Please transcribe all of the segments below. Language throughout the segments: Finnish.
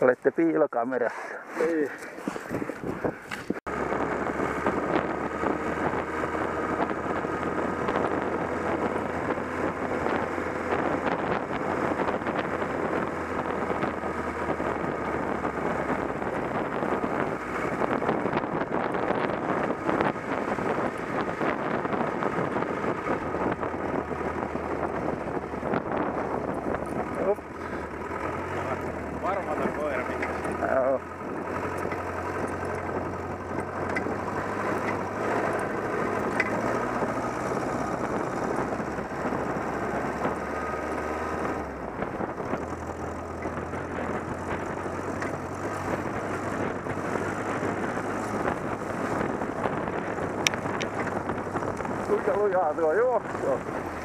Olette piilokamerassa. Niin. Kuinka lujaa tuo juoksu?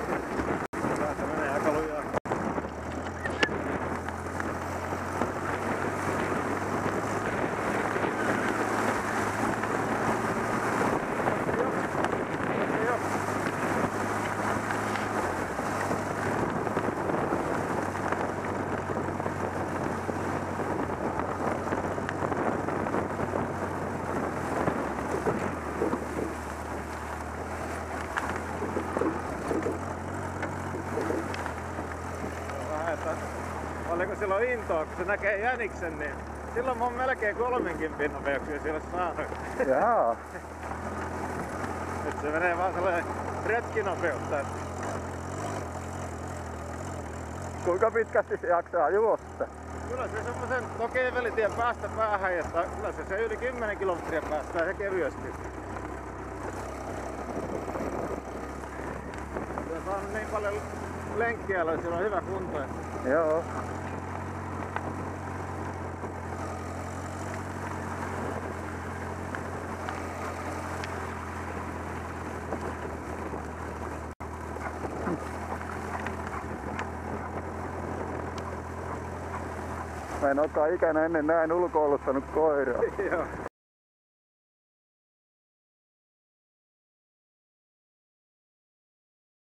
Oliko silloin intoa, kun se näkee jäniksen, niin silloin mä oon melkein 30 nopeuksia siellä saanut. Jaa. Nyt se menee vaan sellainen retkinopeutta. Kuinka pitkästi se jaksaa juosta? Kyllä se semmoisen Tokevelitien päästä päähän, että kyllä se, se yli 10 kilometriä päästää se kevyesti. Se on saanut niin paljon lenkkiä, että sillä on hyvä kunto. että Joo. Mä en olekaan ikänä ennen näin ulkoiluttanut koiraa.